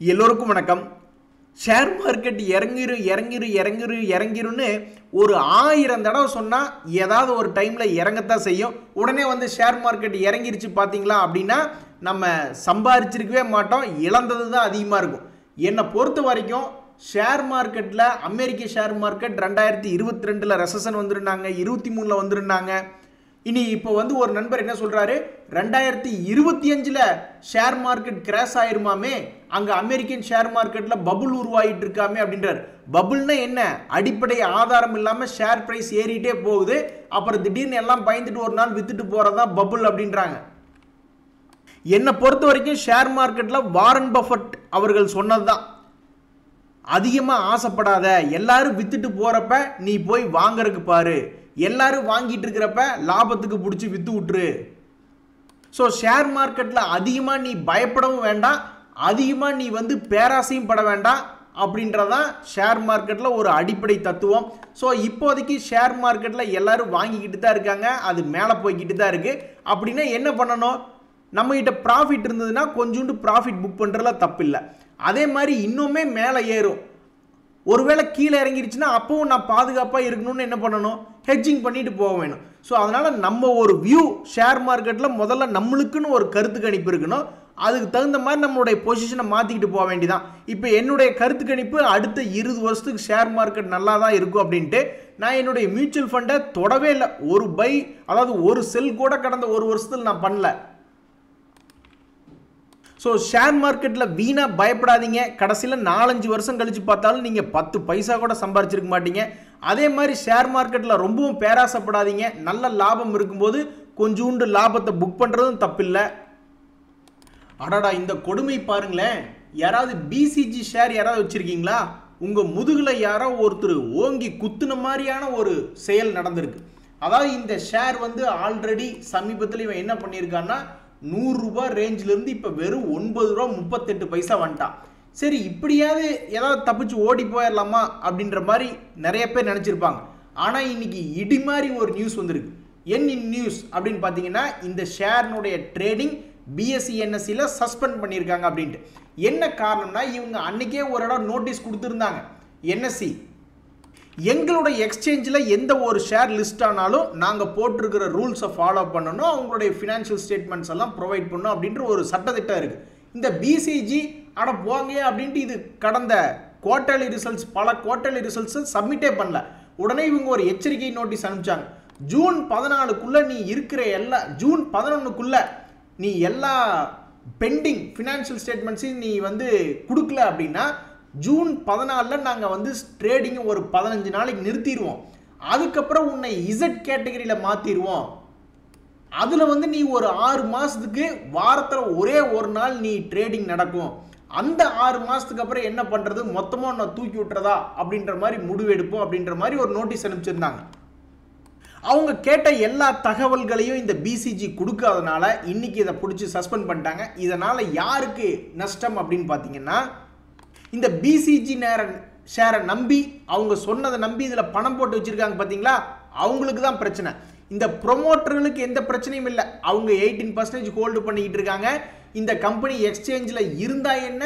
எல்லோருக்கும் வணக்கம். Share market இறங்கிரு இறங்கிரு இறங்கிரு இறங்கிருன்னு ஒரு ஆயிரம் தடவை சொன்னால் ஏதாவது ஒரு டைமில் இறங்கத்தான் செய்யும். உடனே வந்து ஷேர் மார்க்கெட் இறங்கிருச்சு பார்த்தீங்களா அப்படின்னா நம்ம சம்பாரிச்சிருக்கவே மாட்டோம். இழந்தது தான் அதிகமாக இருக்கும். என்னை பொறுத்த வரைக்கும் ஷேர் மார்க்கெட்டில் அமெரிக்க ஷேர் மார்க்கெட் ரெண்டாயிரத்தி இருபத்தி ரெண்டில் ரெசன் வந்துருந்தாங்க இருபத்தி மூணில் வந்துருந்தாங்க. இனி இப்போ வந்து ஒரு நண்பர் என்ன சொல்கிறாரு ரெண்டாயிரத்தி இருபத்தி அஞ்சில் ஷேர் மார்க்கெட் கிராஷ் ஆயிருமாமே அங்கே அமெரிக்கன் ஷேர் மார்க்கெட்டில் பபுள் உருவாகிட்டு இருக்காமே அப்படின்றார். பபுள்னா என்ன? அடிப்படை ஆதாரம் இல்லாமல் ஷேர் ப்ரைஸ் ஏறிட்டே போகுது. அப்புறம் திடீர்னு எல்லாம் பயந்துட்டு ஒரு நாள் வித்துட்டு போகிறதா பபுள் அப்படின்றாங்க. என்னை பொறுத்த வரைக்கும் ஷேர் மார்க்கெட்டில் வாரன் பஃபட் அவர்கள் சொன்னதுதான். அதிகமாக ஆசைப்படாத எல்லாரும் வித்துட்டு போகிறப்ப நீ போய் வாங்கறதுக்கு பாரு. எல்லாரும் வாங்கிட்டு இருக்கிறப்ப லாபத்துக்கு பிடிச்சி வித்து விட்டுரு. ஸோ ஷேர் மார்க்கெட்டில் அதிகமாக நீ பயப்படவும் வேண்டாம். அதிகமாக நீ வந்து பேராசையும் பட வேண்டாம். அப்படின்றதான் ஷேர் மார்க்கெட்டில் ஒரு அடிப்படை தத்துவம். ஸோ இப்போதைக்கு ஷேர் மார்க்கெட்டில் எல்லாரும் வாங்கிக்கிட்டு தான் இருக்காங்க. அது மேலே போய்கிட்டு தான் இருக்குது அப்படின்னா என்ன பண்ணணும்? நம்மகிட்ட ப்ராஃபிட் இருந்ததுன்னா கொஞ்சோண்டு ப்ராஃபிட் புக் பண்ணுறதுல தப்பில்லை. அதே மாதிரி இன்னுமே மேலே ஏறும். ஒருவேளை கீழே இறங்கிருச்சுன்னா அப்பவும் நான் பாதுகாப்பாக இருக்கணும்னு என்ன பண்ணணும்? ஹெட்ஜிங் பண்ணிட்டு போக வேணும். ஸோ அதனால் நம்ம ஒரு வியூ ஷேர் மார்க்கெட்டில் முதல்ல நம்மளுக்குன்னு ஒரு கருத்து கணிப்பு இருக்கணும். அதுக்கு தகுந்த மாதிரி நம்மளுடைய பொசிஷனை மாற்றிக்கிட்டு போக வேண்டியதான் இப்போ என்னுடைய கருத்து கணிப்பு அடுத்த இருபது வருஷத்துக்கு ஷேர் மார்க்கெட் நல்லா தான் இருக்கும் அப்படின்ட்டு நான் என்னுடைய மியூச்சுவல் ஃபண்டை தொடவே இல்லை. ஒரு பை அதாவது ஒரு செல் கூட கடந்த ஒரு வருஷத்தில் நான் பண்ணல. ஸோ ஷேர் மார்க்கெட்டில் வீணாக பயப்படாதீங்க. கடைசியில் நாலஞ்சு வருஷம் கழித்து பார்த்தாலும் நீங்கள் பத்து பைசா கூட சம்பாரிச்சிருக்க மாட்டீங்க. அதே மாதிரி ஷேர் மார்க்கெட்டில் ரொம்பவும் பேராசப்படாதீங்க. நல்ல லாபம் இருக்கும்போது கொஞ்சோண்டு லாபத்தை புக் பண்ணுறதும் தப்பில்லை. அடாடா இந்த கொடுமை பாருங்களேன். யாராவது பிசிஜி ஷேர் யாராவது வச்சுருக்கீங்களா? உங்கள் முதுகில் யாரோ ஒருத்தர் ஓங்கி குத்துன மாதிரியான ஒரு செயல் நடந்திருக்கு. அதாவது இந்த ஷேர் வந்து ஆல்ரெடி சமீபத்தில் இவன் என்ன பண்ணியிருக்கான்னா நூறுரூபா ரேஞ்சிலேருந்து இப்போ வெறும் ஒன்பது ரூபா முப்பத்தெட்டு பைசா வந்துட்டான் சரி இப்படியாவது ஏதாவது தப்பிச்சு ஓடி போயிடலாமா அப்படின்ற மாதிரி நிறைய பேர் நினச்சிருப்பாங்க. ஆனால் இன்னைக்கு இடி மாதிரி ஒரு நியூஸ் வந்திருக்கு. என் இன் நியூஸ் அப்படின்னு பார்த்தீங்கன்னா இந்த ஷேர்னுடைய ட்ரேடிங் பிஎஸ்சி என்எஸ்சியில் சஸ்பெண்ட் பண்ணியிருக்காங்க அப்படின்ட்டு. என்ன காரணம்னா இவங்க அன்னைக்கே ஒரு இடம் நோட்டீஸ் கொடுத்துருந்தாங்க. என்எஸ்சி எங்களுடைய எக்ஸ்சேஞ்சில் எந்த ஒரு ஷேர் லிஸ்ட் ஆனாலும் நாங்கள் போட்டிருக்கிற ரூல்ஸை ஃபாலோ பண்ணணும் அவங்களுடைய ஃபினான்ஷியல் ஸ்டேட்மெண்ட்ஸ் எல்லாம் ப்ரொவைட் பண்ணணும் அப்படின்ற ஒரு சட்டத்திட்டம் இருக்குது இந்த பிசிஜி அட போங்க அப்படின்ட்டு இது கடந்த குவார்டர்லி ரிசல்ட்ஸ் பல குவார்டர்லி ரிசல்ட்ஸும் சப்மிட்டே பண்ணல. உடனே இவங்க ஒரு எச்சரிக்கை நோட்டீஸ் அனுப்பிச்சாங்க. ஜூன் பதினாலுக்குள்ள நீ இருக்கிற எல்லா ஜூன் பதினொன்றுக்குள்ள நீ எல்லா பெண்டிங் ஃபினான்ஷியல் ஸ்டேட்மெண்ட்ஸையும் நீ வந்து கொடுக்கல அப்படின்னா ஜூன் பதினாலில் நாங்கள் வந்து ட்ரேடிங்கை ஒரு பதினஞ்சு நாளைக்கு நிறுத்திடுவோம் அதுக்கப்புறம் உன்னை இசட் கேட்டகரியில் மாற்றிடுவோம் அதில் வந்து நீ ஒரு ஆறு மாதத்துக்கு வாரத்தில் ஒரே ஒரு நாள் நீ ட்ரேடிங் நடக்கும். அந்த ஆறு மாதத்துக்கு அப்புறம் என்ன பண்ணுறது மொத்தமாக நான் தூக்கி விட்டுறதா? அப்படின்ற மாதிரி முடிவெடுப்போம் அப்படின்ற மாதிரி ஒரு நோட்டீஸ் அனுப்பிச்சிருந்தாங்க. அவங்க கேட்ட எல்லா தகவல்களையும் இந்த பிசிஜி கொடுக்காதனால இன்னைக்கு இதை பிடிச்சி சஸ்பெண்ட் பண்ணிட்டாங்க. இதனால் யாருக்கு நஷ்டம் அப்படின்னு பார்த்தீங்கன்னா இந்த பிசிஜி நேர ஷேரை நம்பி அவங்க சொன்னதை நம்பி இதில் பணம் போட்டு வச்சுருக்காங்க பார்த்தீங்களா அவங்களுக்கு தான் பிரச்சனை. இந்த ப்ரொமோட்டர்களுக்கு எந்த பிரச்சனையும் இல்லை. அவங்க எயிட்டீன் பர்சன்டேஜ் ஹோல்டு பண்ணிக்கிட்டு இருக்காங்க. இந்த கம்பெனி எக்ஸ்சேஞ்சில் இருந்தால் என்ன?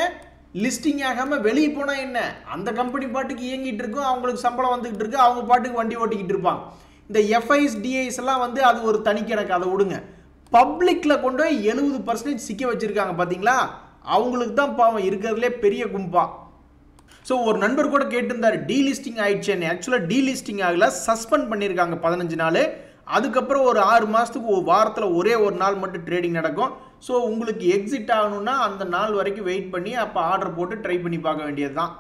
லிஸ்டிங் ஆகாமல் வெளியே போனால் என்ன? அந்த கம்பெனி பாட்டுக்கு இயங்கிட்டு இருக்கும். அவங்களுக்கு சம்பளம் வந்துகிட்டு இருக்கு. அவங்க பாட்டுக்கு வண்டி ஓட்டிக்கிட்டு இருப்பாங்க. இந்த எஃப்ஐஸ் டிஐஸ் எல்லாம் வந்து அது ஒரு தனிக்கணக்கு அதை விடுங்க. பப்ளிக்கில் கொண்டு போய் எழுபது பர்சன்டேஜ் சிக்க வச்சுருக்காங்க பார்த்தீங்களா அவங்களுக்கு தான் பாவம் இருக்கிறதுலே பெரிய கும்பா. ஸோ ஒரு நண்பர் கூட கேட்டிருந்தார் டீலிஸ்டிங் ஆயிடுச்சேன்னு ஆக்சுவலாக டீலிஸ்டிங் ஆகல சஸ்பெண்ட் பண்ணியிருக்காங்க பதினஞ்சு நாள். அதுக்கப்புறம் ஒரு ஆறு மாதத்துக்கு ஒரு வாரத்தில் ஒரே ஒரு நாள் மட்டும் ட்ரேடிங் நடக்கும். ஸோ உங்களுக்கு எக்ஸிட் ஆகணும்னா அந்த நாள் வரைக்கும் வெயிட் பண்ணி அப்போ ஆர்டர் போட்டு ட்ரை பண்ணி பார்க்க வேண்டியது தான்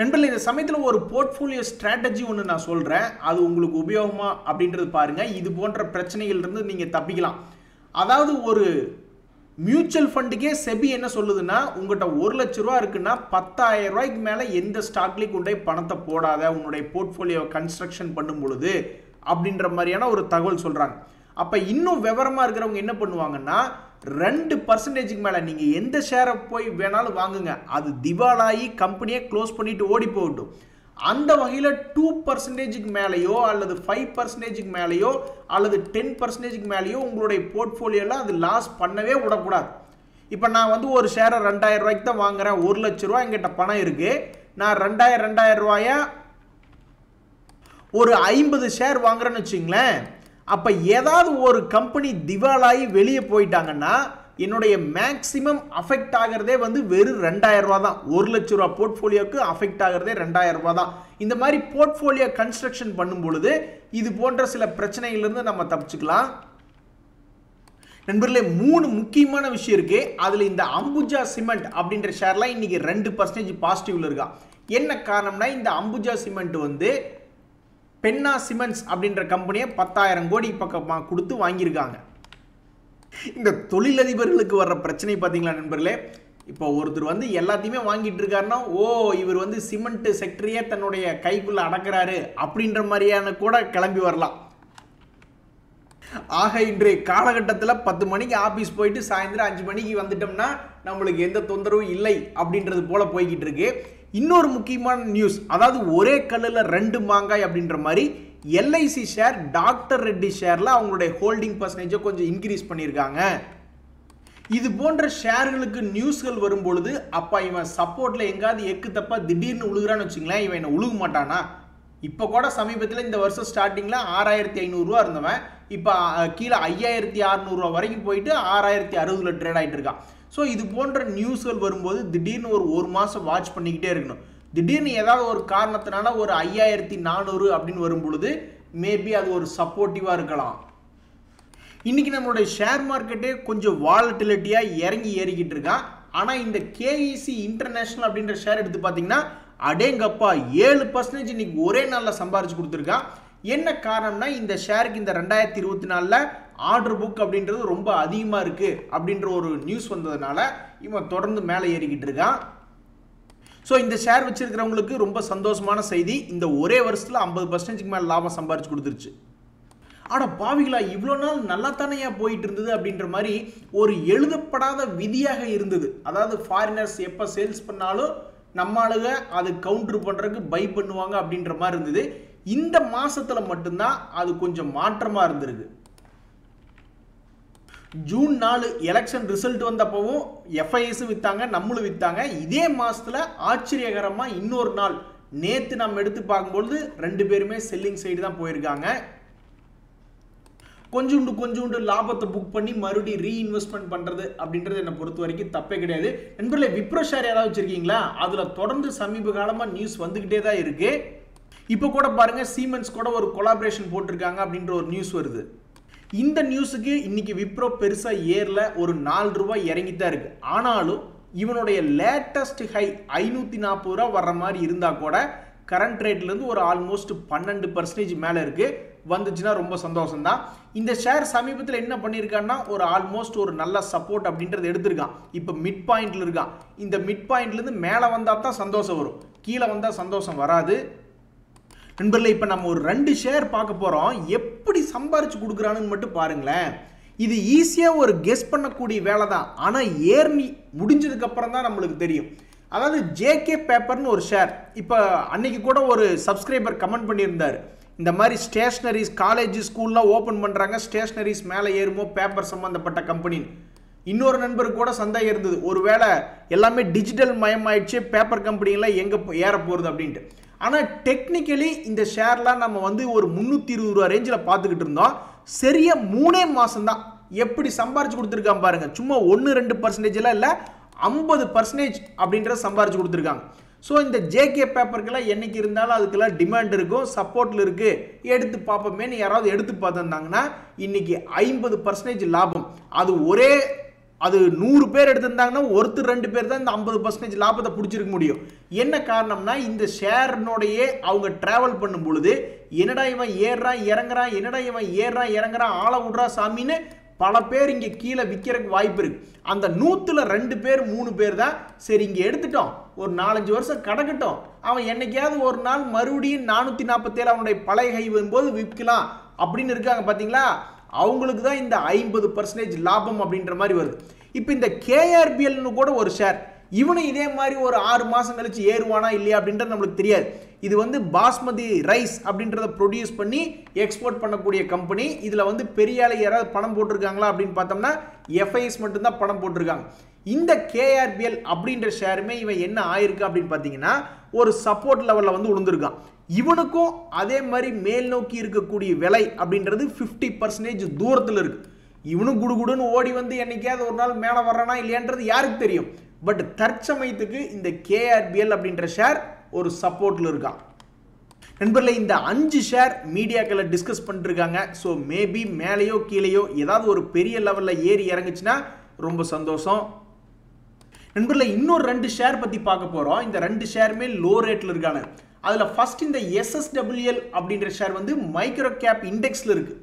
நண்பர்கள் இந்த சமயத்தில் ஒரு போர்ட்ஃபோலியோ ஸ்ட்ராட்டஜி ஒன்று நான் சொல்கிறேன் அது உங்களுக்கு உபயோகமா அப்படின்றது பாருங்கள் இது போன்ற பிரச்சனைகள் இருந்து நீங்கள் தப்பிக்கலாம். அதாவது ஒரு மியூச்சுவல் ஃபண்டுக்கே செபி என்ன சொல்லுதுன்னா உங்கள்கிட்ட ஒரு லட்ச ரூபா இருக்குன்னா பத்தாயிரம் ரூபாய்க்கு மேலே எந்த ஸ்டாக்லேயும் கொண்டு போய் பணத்தை போடாத உன்னுடைய போர்ட்ஃபோலியோ கன்ஸ்ட்ரக்ஷன் பண்ணும் பொழுது அப்படின்ற மாதிரியான ஒரு தகவல் சொல்கிறாங்க அப்போ இன்னும் விவரமாக இருக்கிறவங்க என்ன பண்ணுவாங்கன்னா ரெண்டு பர்சன்டேஜுக்கு மேலே நீங்கள் எந்த ஷேரை போய் வேணாலும் வாங்குங்க. அது திவாலாகி கம்பெனியை க்ளோஸ் பண்ணிட்டு ஓடி போகட்டும். அந்த வகையில் டூ பர்சன்டேஜுக்கு மேலேயோ அல்லது ஃபைவ் பர்சன்டேஜுக்கு மேலேயோ அல்லது டென் பர்சன்டேஜுக்கு மேலேயோ உங்களுடைய போர்ட்ஃபோலியோவில் அது லாஸ் பண்ணவே விடக்கூடாது. இப்போ நான் வந்து ஒரு ஷேரை ரெண்டாயிரம் ரூபாய்க்கு தான் வாங்குறேன். ஒரு லட்ச ரூபா என்கிட்ட பணம் இருக்குது நான் ரெண்டாயிரம் ரெண்டாயிரம் ரூபாய ஒரு ஐம்பது ஷேர் வாங்குறேன்னு வச்சுங்களேன். அப்போ ஏதாவது ஒரு கம்பெனி திவாலாகி வெளியே போயிட்டாங்கன்னா என்னுடைய மேக்ஸிமம் அஃபெக்ட் ஆகிறதே வந்து வெறும் ரெண்டாயிரம் ரூபா தான். ஒரு லட்ச ரூபா போர்ட்ஃபோலியோக்கு அஃபெக்ட் ஆகிறதே ரெண்டாயிரம் ரூபா தான். இந்த மாதிரி போர்ட்ஃபோலியோ கன்ஸ்ட்ரக்ஷன் பண்ணும் பொழுது இது போன்ற சில பிரச்சனைகள்லேருந்து நம்ம தப்பிச்சுக்கலாம். நண்பர்களே மூணு முக்கியமான விஷயம் இருக்கு. அதில் இந்த அம்புஜா சிமெண்ட் அப்படின்ற ஷேர்லாம் இன்னைக்கு ரெண்டு பர்சன்டேஜ் பாசிட்டிவ்ல இருக்கா? என்ன காரணம்னா இந்த அம்புஜா சிமெண்ட் வந்து பென்னா சிமெண்ட்ஸ் அப்படின்ற கம்பெனியை பத்தாயிரம் கோடி பக்கமாக கொடுத்து வாங்கியிருக்காங்க. இந்த தொழிலதிபர்களுக்கு வர்ற பிரச்சனை பார்த்தீங்களா நண்பர்களே? இப்போ ஒருத்தர் வந்து எல்லாத்தையுமே வாங்கிட்டு இருக்காருன்னா ஓ இவர் வந்து சிமெண்ட் செக்டரியே தன்னுடைய கைக்குள்ள அடக்குறாரு அப்படின்ற மாதிரியான கூட கிளம்பி வரலாம். ஆக இன்றைய காலகட்டத்தில் பத்து மணிக்கு ஆஃபீஸ் போயிட்டு சாயந்தரம் அஞ்சு மணிக்கு வந்துட்டோம்னா நம்மளுக்கு எந்த தொந்தரவும் இல்லை அப்படின்றது போல போய்கிட்டு இருக்கு. இன்னொரு முக்கியமான நியூஸ் அதாவது ஒரே கல்லில் ரெண்டு மாங்காய் அப்படின்ற மாதிரி எல்ஐசி ஷேர் டாக்டர் ரெட்டி ஷேரில் அவங்களுடைய ஹோல்டிங் பர்சன்டேஜை கொஞ்சம் இன்க்ரீஸ் பண்ணியிருக்காங்க இது போன்ற ஷேர்களுக்கு நியூஸ்கள் வரும்பொழுது அப்பா இவன் சப்போர்ட்ல எங்காவது எக்கு தப்பா திடீர்னு உழுகுறான்னு வச்சுங்களேன் இவன் என்ன உழுக மாட்டானா? இப்போ கூட சமீபத்தில் இந்த வருஷம் ஸ்டார்டிங்கில் ஆறாயிரத்தி ஐநூறுரூவா இருந்தவன் இப்போ கீழே ஐயாயிரத்தி அறநூறுவா வரைக்கும் போயிட்டு ஆறாயிரத்தி அறுபதுல ட்ரேட் ஆகிட்டு இருக்கான். ஸோ இது போன்ற நியூஸ்கள் வரும்போது திடீர்னு ஒரு ஒரு மாதம் வாட்ச் பண்ணிக்கிட்டே இருக்கணும். திடீர்னு ஏதாவது ஒரு காரணத்தினால ஒரு ஐயாயிரத்தி நானூறு அப்படின்னு வரும் பொழுது மேபி அது ஒரு சப்போர்ட்டிவாக இருக்கலாம். இன்றைக்கி நம்மளுடைய ஷேர் மார்க்கெட்டே கொஞ்சம் வாலட்டிலிட்டியாக இறங்கி ஏறிக்கிட்டு இருக்கான் ஆனால் இந்த கேஇசி இன்டர்நேஷ்னல் அப்படின்ற ஷேர் எடுத்து பார்த்தீங்கன்னா அடேங்கப்பா ஏழு பர்சன்டேஜ் இன்னைக்கு ஒரே நாளில் சம்பாரிச்சு கொடுத்துருக்கான் என்ன காரணம்னா இந்த ஷேருக்கு இந்த ரெண்டாயிரத்தி இருபத்தி நாலில் ஆர்டர் புக் அப்படின்றது ரொம்ப அதிகமாக இருக்குது அப்படின்ற ஒரு நியூஸ் வந்ததுனால இவன் தொடர்ந்து மேலே ஏறிக்கிட்டு இருக்கான் ஸோ இந்த ஷேர் வச்சிருக்கிறவங்களுக்கு ரொம்ப சந்தோஷமான செய்தி இந்த ஒரே வருஷத்தில் ஐம்பது பர்சன்டேஜ்க்கு மேலே லாபம் சம்பாரிச்சு கொடுத்துருச்சு. ஆனால் பாவிகளா இவ்வளோ நாள் நல்லா தானேயா போயிட்டு இருந்தது அப்படின்ற மாதிரி ஒரு எழுதப்படாத விதியாக இருந்தது. அதாவது ஃபாரினர்ஸ் எப்போ சேல்ஸ் பண்ணாலும் நம்ம ஆளுங்க அது கவுண்டர் பண்ணுறதுக்கு பை பண்ணுவாங்க அப்படின்ற மாதிரி இருந்தது. இந்த மாதத்தில் மட்டும்தான் அது கொஞ்சம் மாற்றமாக இருந்திருக்கு. ஜூன் நாலு எலெக்ஷன் ரிசல்ட் வந்தப்பவும் எஃப்ஐஎஸ் விற்றாங்க நம்மளும் விற்றாங்க இதே மாதத்தில் ஆச்சரியகரமாக இன்னொரு நாள் நேற்று நம்ம எடுத்து பார்க்கும்பொழுது ரெண்டு பேருமே செல்லிங் சைடு தான் போயிருக்காங்க. கொஞ்சோண்டு கொஞ்சோண்டு லாபத்தை புக் பண்ணி மறுபடியும் ரீஇன்வெஸ்ட்மெண்ட் பண்ணுறது அப்படின்றது என்னை பொறுத்த வரைக்கும் தப்பே கிடையாது. நண்பர்களே விப்ரோ ஷேர் யாராவது வச்சுருக்கீங்களா? அதில் தொடர்ந்து சமீப காலமாக நியூஸ் வந்துக்கிட்டே தான் இருக்குது இப்போ கூட பாருங்க சீமென்ஸ் கூட ஒரு கொலாபரேஷன் போட்டிருக்காங்க அப்படின்ற ஒரு நியூஸ் வருது. இந்த நியூஸுக்கு இன்னைக்கு விப்ரோ பெருசாக ஏரில் ஒரு நாலு ரூபாய் இறங்கி தான் இருக்கு. ஆனாலும் இவனுடைய லேட்டஸ்ட் ஹை ஐநூற்றி நாற்பது ரூபா வர்ற மாதிரி இருந்தால் கூட கரண்ட் ரேட்லேருந்து ஒரு ஆல்மோஸ்ட் பன்னெண்டு பர்சன்டேஜ் மேலே இருக்குது வந்துச்சுன்னா ரொம்ப சந்தோஷம் தான் இந்த ஷேர் சமீபத்தில் என்ன பண்ணியிருக்கான்னா ஒரு ஆல்மோஸ்ட் ஒரு நல்ல சப்போர்ட் அப்படின்றது எடுத்திருக்கான். இப்போ மிட் பாயிண்டில் இருக்கான். இந்த மிட் பாயிண்ட்லேருந்து மேலே வந்தால் தான் சந்தோஷம் வரும். கீழே வந்தால் சந்தோஷம் வராது. நண்பர்களே இப்போ நம்ம ஒரு ரெண்டு ஷேர் பார்க்க போகிறோம் எப்படி சம்பாரிச்சு கொடுக்குறானுன்னு மட்டும் பாருங்களேன். இது ஈஸியாக ஒரு கெஸ் பண்ணக்கூடிய வேலை தான் ஆனால் ஏர்னி முடிஞ்சதுக்கப்புறம் தான் நம்மளுக்கு தெரியும். அதாவது ஜேகே பேப்பர்னு ஒரு ஷேர் இப்போ அன்னைக்கு கூட ஒரு சப்ஸ்கிரைபர் கமெண்ட் பண்ணியிருந்தார். இந்த மாதிரி ஸ்டேஷ்னரிஸ் காலேஜ் ஸ்கூல்லாம் ஓப்பன் பண்ணுறாங்க ஸ்டேஷ்னரிஸ் மேலே ஏறுமோ பேப்பர் சம்மந்தப்பட்ட கம்பெனின்னு இன்னொரு நண்பருக்கு கூட சந்தேகம் இருந்தது. ஒருவேளை எல்லாமே டிஜிட்டல் மயமாயிடுச்சு பேப்பர் கம்பெனிலாம் எங்கே ஏற போகிறது அப்படின்ட்டு. ஆனால் டெக்னிக்கலி இந்த ஷேர்லாம் நம்ம வந்து ஒரு முந்நூற்றி இருபது ரூபா ரேஞ்சில் பார்த்துக்கிட்டு இருந்தோம். சரியா மூணே மாதம்தான் எப்படி சம்பாரிச்சு கொடுத்துருக்கான் பாருங்கள் சும்மா ஒன்று ரெண்டு பர்சன்டேஜ்லாம் இல்லை ஐம்பது பர்சன்டேஜ் அப்படின்றத சம்பாரிச்சு கொடுத்துருக்காங்க. ஸோ இந்த ஜேகே பேப்பருக்கெல்லாம் என்றைக்கு இருந்தாலும் அதுக்கெல்லாம் டிமாண்ட் இருக்கும் சப்போர்ட்டில் இருக்குது எடுத்து பார்ப்போமேன்னு யாராவது எடுத்து பார்த்துருந்தாங்கன்னா இன்றைக்கி ஐம்பது பர்சன்டேஜ் லாபம். அது ஒரே அது நூறு பேர் எடுத்திருந்தாங்கன்னா ஒருத்தர் ரெண்டு பேர் தான் இந்த ஐம்பது பர்சன்டேஜ் லாபத்தை பிடிச்சிருக்க முடியும். என்ன காரணம்னா இந்த ஷேர்னுடைய அவங்க டிராவல் பண்ணும் பொழுது என்னடா இவன் ஏறுறான் இறங்குறான் என்னடா இவன் ஏறுறான் இறங்குறான் ஆளை விடுறா சாமின்னு பல பேர் இங்கே கீழே விற்கிறதுக்கு வாய்ப்பு இருக்கு. அந்த நூற்றுல ரெண்டு பேர் மூணு பேர் தான் சரி இங்கே எடுத்துட்டோம். ஒரு நாலஞ்சு வருஷம் கிடக்கட்டும். அவன் என்னைக்காவது ஒரு நாள் மறுபடியும் நானூற்றி நாற்பத்தேழு அவனுடைய பழைய கை வரும்போது விற்கலாம் அப்படின்னு இருக்காங்க பார்த்தீங்களா அவங்களுக்கு தான் இந்த ஐம்பது பர்சன்டேஜ் லாபம் அப்படின்ற மாதிரி வருது. இப்போ இந்த கேஆர்பிஎல்னு கூட ஒரு ஷேர் இவனும் இதே மாதிரி ஒரு ஆறு மாதம் கழிச்சு ஏறுவானா இல்லையா அப்படின்றது நம்மளுக்கு தெரியாது. இது வந்து பாஸ்மதி ரைஸ் அப்படின்றத ப்ரொடியூஸ் பண்ணி எக்ஸ்போர்ட் பண்ணக்கூடிய கம்பெனி இதில் வந்து பெரிய ஆளு யாராவது பணம் போட்டிருக்காங்களா அப்படின்னு பார்த்தோம்னா எஃப்ஐஎஸ் மட்டும்தான் பணம் போட்டிருக்காங்க. இந்த கேஆர்பிஎல் அப்படின்ற ஷேருமே இவன் என்ன ஆயிருக்கு அப்படின்னு பார்த்தீங்கன்னா ஒரு சப்போர்ட் லெவலில் வந்து விழுந்திருக்கான் இவனுக்கும் அதே மாதிரி மேல் நோக்கி இருக்கக்கூடிய விலை அப்படின்றது ஃபிஃப்டி பர்சன்டேஜ் தூரத்தில் இருக்கு. இவனும் குடுகுடுன்னு ஓடி வந்து என்னைக்காவது ஒரு நாள் மேலே வர்றானா இல்லையான்றது யாருக்கு தெரியும்? பட் தற்சமயத்துக்கு இந்த கேஆர்பிஎல் அப்படின்ற ஷேர் ஒரு சப்போர்ட்டில் இருக்கான். நண்பர்களே இந்த அஞ்சு ஷேர் மீடியாக்களை டிஸ்கஸ் பண்ணிருக்காங்க ஸோ மேபி மேலேயோ கீழேயோ ஏதாவது ஒரு பெரிய லெவலில் ஏறி இறங்குச்சுன்னா ரொம்ப சந்தோஷம். நண்பர்களே இன்னொரு ரெண்டு ஷேர் பற்றி பார்க்க போகிறோம் இந்த ரெண்டு ஷேருமே லோ ரேட்டில் இருக்காங்க. அதில் ஃபஸ்ட் இந்த எஸ்எஸ்டபிள்யூஎல் அப்படின்ற ஷேர் வந்து மைக்ரோ கேப் இண்டெக்ஸில் இருக்குது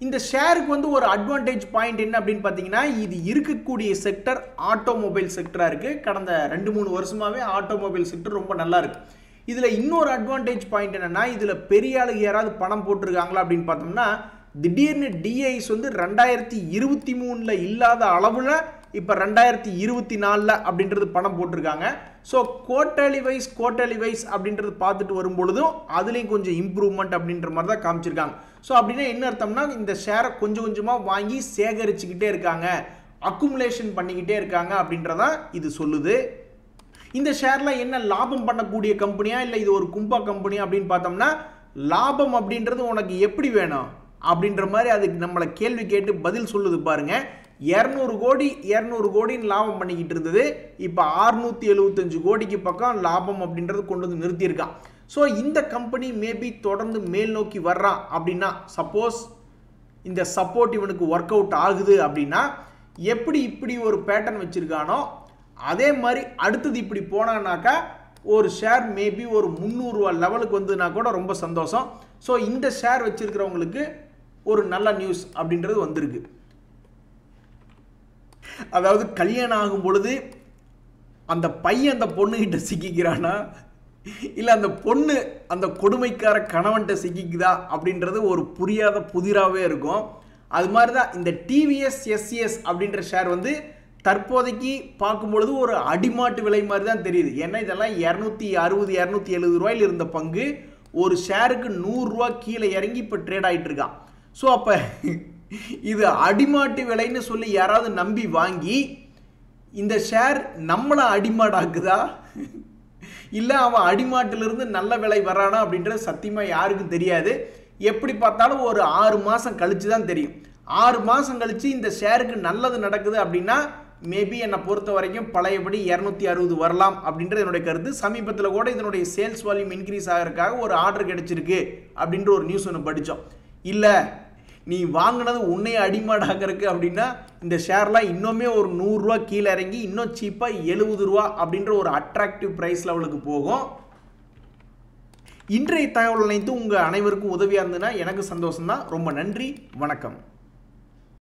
இந்த ஷேருக்கு வந்து ஒரு அட்வான்டேஜ் பாயிண்ட் என்ன அப்படின்னு பார்த்தீங்கன்னா இது இருக்கக்கூடிய செக்டர் ஆட்டோமொபைல் செக்டராக இருக்குது கடந்த ரெண்டு மூணு வருஷமாகவே ஆட்டோமொபைல் செக்டர் ரொம்ப நல்லா இருக்குது இதில் இன்னொரு அட்வான்டேஜ் பாயிண்ட் என்னென்னா இதில் பெரிய ஆளுங்க யாராவது பணம் போட்டிருக்காங்களா அப்படின்னு பார்த்தோம்னா திடீர்னு டிஐஸ் வந்து ரெண்டாயிரத்தி இருபத்தி மூணில் இல்லாத அளவில் இப்போ ரெண்டாயிரத்தி இருபத்தி நாலில் அப்படின்றது பணம் போட்டிருக்காங்க. So quarterly wise quarterly wise அப்படின்றது பார்த்துட்டு வரும்பொழுதும் அதுலேயும் கொஞ்சம் இம்ப்ரூவ்மெண்ட் அப்படின்ற மாதிரி தான் காமிச்சிருக்காங்க. ஸோ அப்படின்னா என்ன அர்த்தம்னா இந்த ஷேரை கொஞ்சம் கொஞ்சமாக வாங்கி சேகரிச்சுக்கிட்டே இருக்காங்க. அக்குமுலேஷன் பண்ணிக்கிட்டே இருக்காங்க அப்படின்றதான் இது சொல்லுது. இந்த ஷேரில் என்ன லாபம் பண்ணக்கூடிய கம்பெனியா இல்லை இது ஒரு கும்பா கம்பெனியா அப்படின்னு பார்த்தோம்னா லாபம் அப்படின்றது உனக்கு எப்படி வேணும்? அப்படின்ற மாதிரி அதுக்கு நம்மளை கேள்வி கேட்டு பதில் சொல்லுது பாருங்கள் இரநூறு கோடி இரநூறு கோடின்னு லாபம் பண்ணிக்கிட்டு இருந்தது. இப்போ ஆறுநூற்றி எழுபத்தஞ்சு கோடிக்கு பக்கம் லாபம் அப்படின்றது கொண்டு வந்து நிறுத்தியிருக்கான் ஸோ இந்த கம்பெனி மேபி தொடர்ந்து மேல் நோக்கி வர்றான் அப்படின்னா சப்போஸ் இந்த சப்போர்ட் இவனுக்கு ஒர்க் அவுட் ஆகுது அப்படின்னா எப்படி இப்படி ஒரு பேட்டர்ன் வச்சுருக்கானோ அதே மாதிரி அடுத்தது இப்படி போனான்னாக்கா ஒரு ஷேர் மேபி ஒரு முந்நூறுரூவா லெவலுக்கு வந்ததுன்னா கூட ரொம்ப சந்தோஷம். ஸோ இந்த ஷேர் வச்சுருக்கிறவங்களுக்கு ஒரு நல்ல நியூஸ் அப்படின்றது வந்திருக்கு. அதாவது கல்யாணம் ஆகும் பொழுது அந்த பையன் அந்த பொண்ணுகிட்ட சிக்கிக்கிறானா? இல்லை அந்த பொண்ணு அந்த கொடுமைக்கார கணவன்கிட்ட சிக்கிக்குதா? அப்படின்றது ஒரு புரியாத புதிராகவே இருக்கும். அது மாதிரி தான் இந்த டிவிஎஸ் எஸ்சிஎஸ் அப்படின்ற ஷேர் வந்து தற்போதைக்கு பார்க்கும்பொழுது ஒரு அடிமாட்டு விலை மாதிரி தான் தெரியுது. ஏன்னா இதெல்லாம் இரநூத்தி அறுபது இரநூத்தி எழுபது ரூபாயில் இருந்த பங்கு. ஒரு ஷேருக்கு நூறுரூவா கீழே இறங்கி இப்போ ட்ரேட் ஆகிட்டு இருக்கான். ஸோ அப்போ இது அடிமாட்டு விலைன்னு சொல்லி யாராவது நம்பி வாங்கி இந்த ஷேர் நம்மளை அடிமாடாக்குதா? இல்லை அவன் அடிமாட்டிலிருந்து நல்ல விலை வரானா அப்படின்றது சத்தியமாக யாருக்கும் தெரியாது. எப்படி பார்த்தாலும் ஒரு ஆறு மாதம் கழித்து தான் தெரியும். ஆறு மாதம் கழித்து இந்த ஷேருக்கு நல்லது நடக்குது அப்படின்னா மேபி என்னை பொறுத்த வரைக்கும் பழையபடி இரநூத்தி அறுபது வரலாம் அப்படின்றது என்னுடைய கருத்து. சமீபத்தில் கூட இதனுடைய சேல்ஸ் வால்யூம் இன்க்ரீஸ் ஆகிறதுக்காக ஒரு ஆர்டர் கிடைச்சிருக்கு அப்படின்ற ஒரு நியூஸ் ஒன்று படித்தோம் இல்லை நீ வாங்கினது உன்னைய அடிமாடாகிறதுக்கு அப்படின்னா இந்த ஷேர்லாம் இன்னுமே ஒரு நூறுரூவா கீழே இறங்கி இன்னும் சீப்பாக எழுபது ரூபா அப்படின்ற ஒரு அட்ராக்டிவ் ப்ரைஸ் லெவலுக்கு போகும். இன்றைய தகவல் அனைத்து உங்கள் அனைவருக்கும் உதவியாக இருந்ததுன்னா எனக்கு சந்தோஷம் தான் ரொம்ப நன்றி. வணக்கம்.